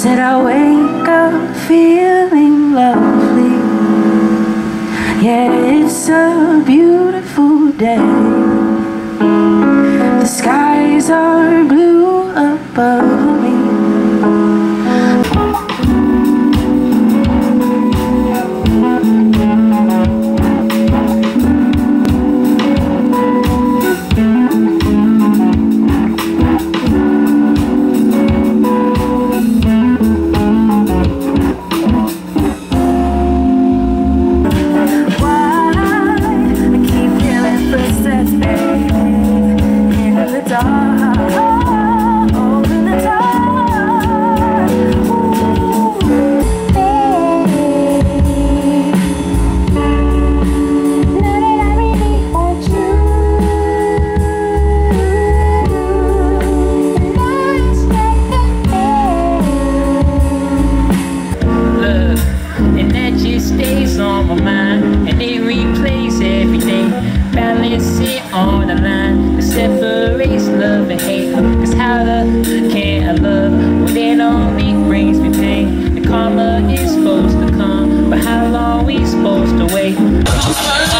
Said I wake up feeling lovely. Yeah, it's a beautiful day. My mind, and it replays every day. Balance it on the line that separates love and hate. Cause how the can I love when it only brings me pain? The karma is supposed to come, but how long we supposed to wait?